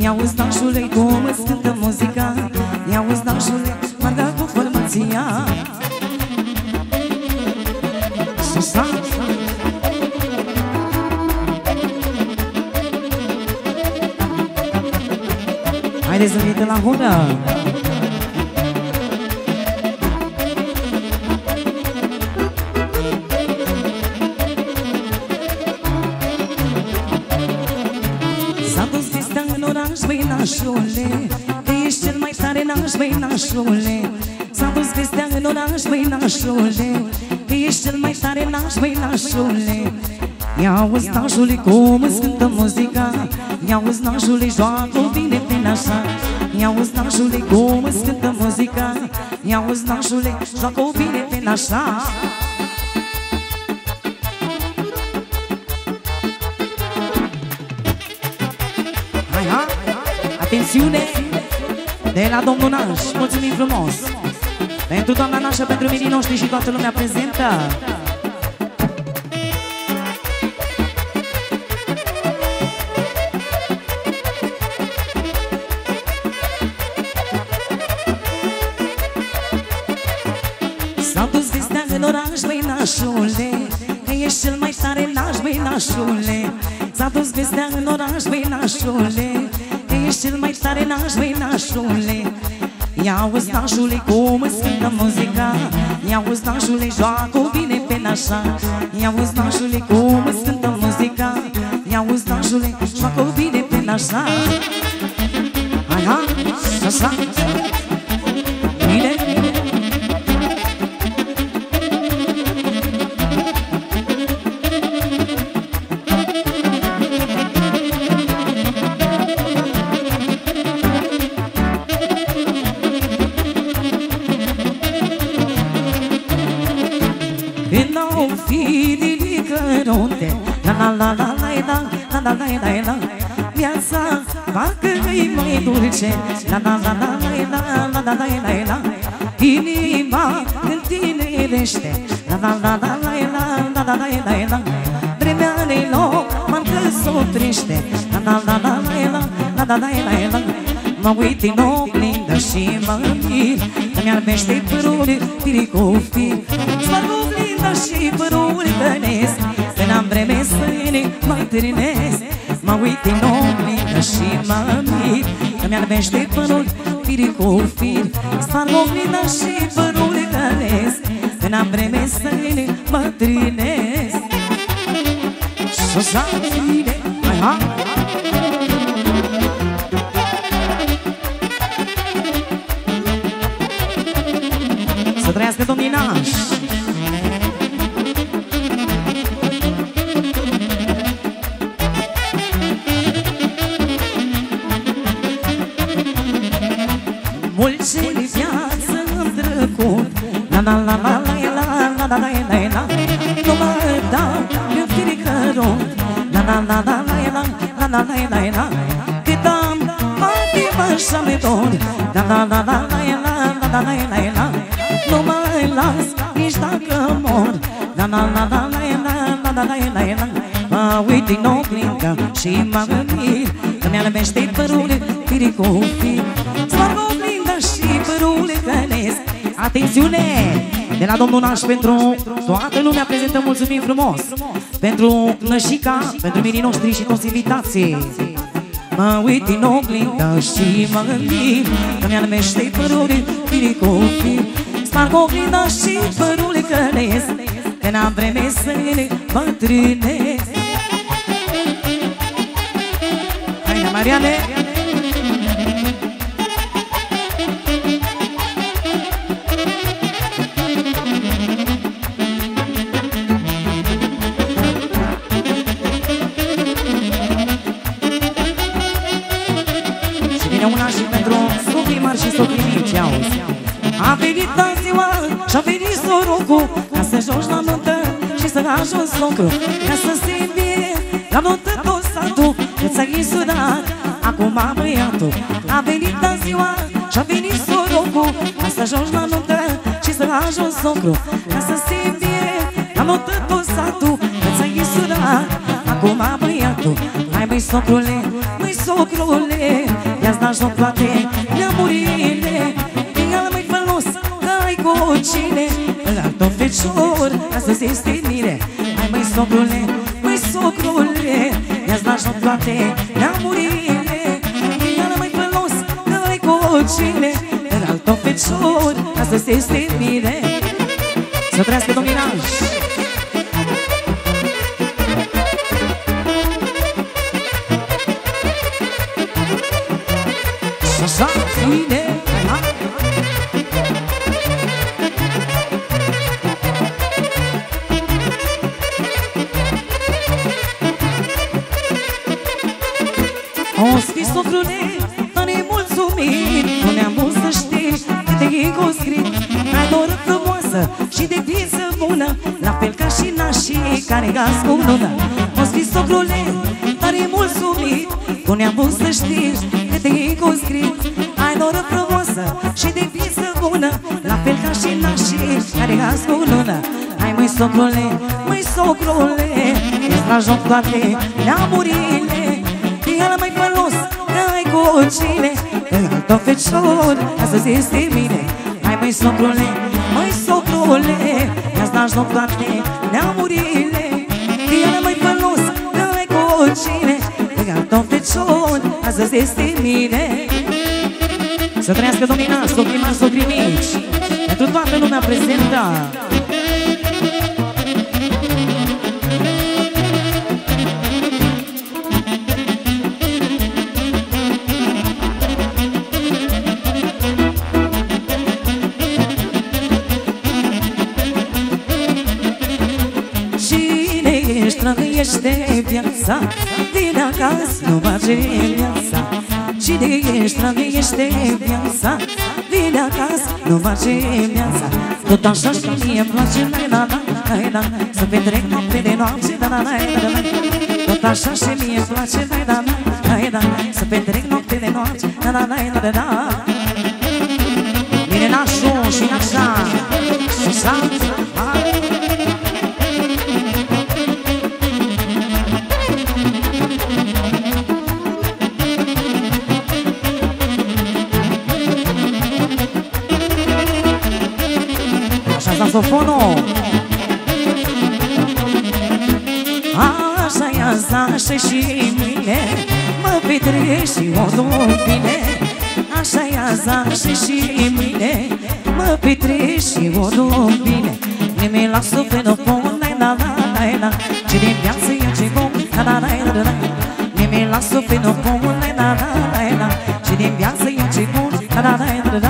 Ia-uzi, nașule, cum îți cântă muzica. Ia-uzi, nașule, marga cu formația Susa! Haideți să vină la hură vestea în oraș, băi nașule Că ești cel mai tare naș, băi nașule. S-a dus vestea în oraș, băi nașule Că ești cel mai tare naș, băi nașule. Ia-uzi, nașule, cum îți cântă muzica Ia-uzi, nașule, joacă bine pe nașa Ia-uzi, nașule, cum îți cântă muzica Ia-uzi, nașule, joacă bine pe nașa Atențiune! De la domnul Naș, mulțumim frumos! Pentru doamna Nașă, pentru mirii noștri și toată lumea prezentă! S-a dus vestea în oraș, băi nașule Că ești cel mai tare naș, băi nașule S-a dus vestea în oraș, băi nașule Că ești cel mai tare naș, băi nașule. Ia-uzi, nașule, cum îți cântă muzica Ia-uzi, nașule, joacă bine pe nașa. Ia-uzi, nașule, cum îți cântă muzica Ia-uzi, nașule, joacă bine pe nașa. Hai, ha, așa Bine, filii cărunte La la la la la la la la la la la Viața parcă-i mai dulce La la la la la la la la la la la Inima când tinerește La la la la la la la la la la la Vremea ne loc m-am căsătoriște La la la la la la la la la la Mă uit în oglindă și mă mir Că mi-albește părul piricofir Sparg oglinda și părul gănesc Că n-am vreme să ne mai târnesc Mă uit în oglindă și mă mir. Că mi-albește părul piricofir Sparg oglinda și părul gănesc Că n-am vreme să ne mai târnesc Să-ți hai, hai Să trăiască domnii Mulți de viață îmi trecut La la la la la la la la la la la Nu mă dau în fiecare La la la la la la la la la la la Cât am patimă și-mi dor La la la la la la la la la la la Nu mă las nici dacă mor La la la la la la la la la la la Mă uit din oglindă și mă gândit Că mi-albește părul piricofir Sparg Atențiune! De la domnul Naș pentru toată lumea prezentă mulțumim frumos Pentru Nășica, pentru mirii noștri și toți invitații Mă uit din oglindă și mă gândit Că mi-albește părul piricofir Sparg oglinda și părul gănesc Că n-am vreme să ne bătrânesc Haide, Mariane! Socrii mari și socrii mici, auzi A venit la ziua și-a venit sorocu Ca să joci la nuntă și să ajungi socru Ca să se vie la nuntă tot satul Îți ai insurat acum băiatul. A venit la ziua și-a venit sorocu Ca să joci la nuntă și să ajungi socru Ca să se vie la nuntă tot satul Îți ai insurat acum băiatul. Hai băi socrule, băi socrule Ia-ți da joc toate neamurile. Ia-l mai fălos că ai cu cine? La tot fecior, astăzi este mire Hai măi socrule, măi socrule Ia-ți da joc toate neamurile. Ia-l mai fălos că ai cu cine? La tot fecior, astăzi este mire Să trăiască dominaj! Așa, bine, hai, O scris socrule, tare mulțumit. Nu ne-am pus să știi cât de ego scris Ai doră frumoasă și de viță bună La fel ca și nașii care gaz cu lună. O scris socrule, tare mulțumit. Nu ne-am pus să știi cât de ego scris Ai doră frumoasă și de viță bună La fel ca și nașii care gaz cu lună. Hai măi socrule, măi socrule Ești la joc toate neamurile. El mai fălos că ai cu cine În tot fecior, astăzi este bine Hai măi socrule, măi socrule Ia-ți da joc toate neamurile. El mai fălos că ai cu cine În tot fecior, astăzi este bine Să trăiască domina, socrii mari, socrii mici Pentru toată lumea prezentă trăiește viața Din acasă nu bage viața Cine ești trăiește viața Vine acasă, nu bage viața Tot așa și mie place la la la la la Să petrec noapte de noapte la la la la Tot așa și mie place la la la la la Să petrec noapte de noapte la la la la la Vine nașul și nașa Și așa, saxofonul Așa e așa și mâine Mă petrec și o bine Așa e așa și mâine Mă petrec și o bine Nimeni la suflet nu pun La la la la Ce din viață e ce bun La la la la la Nimeni la suflet nu pun La la la la Ce din viață e ce bun La la la la la